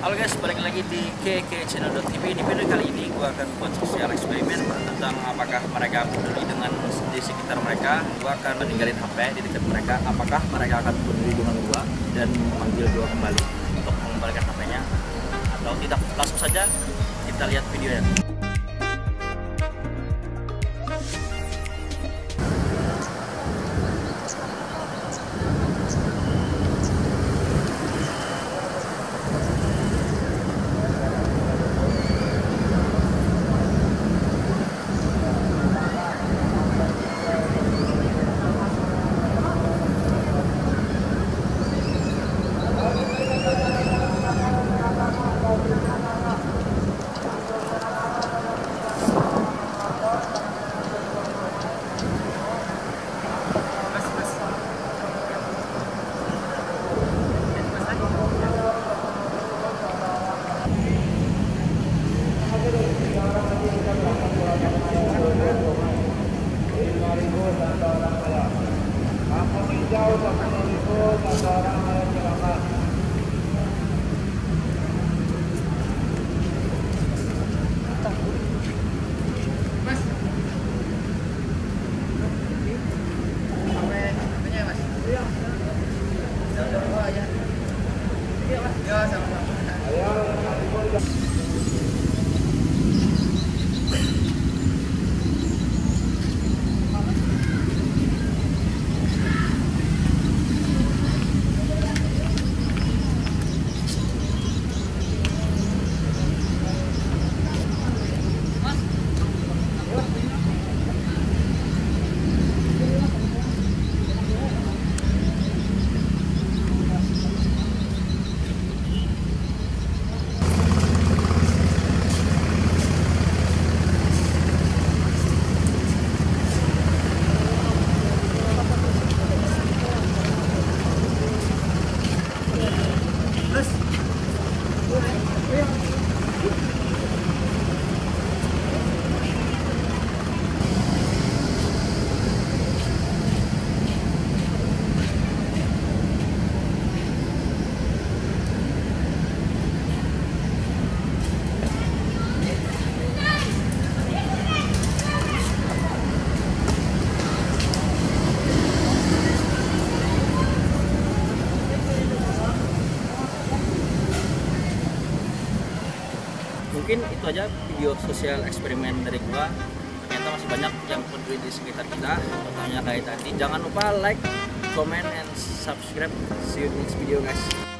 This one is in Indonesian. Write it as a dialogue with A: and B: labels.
A: Halo guys, balik lagi di KK Channel.tv Di video kali ini gue akan buat sosial eksperimen Tentang apakah mereka peduli dengan di sekitar mereka. Gue akan meninggalin HP di dekat mereka. Apakah mereka akan peduli dengan gue Dan memanggil gue kembali Untuk mengembalikan HP-nya Atau tidak, langsung saja kita lihat videonya Ayağa. Mungkin itu aja video sosial eksperimen dari gua. Ternyata masih banyak yang peduli di sekitar kita. Contohnya kayak tadi jangan lupa like comment and subscribe. See you next video guys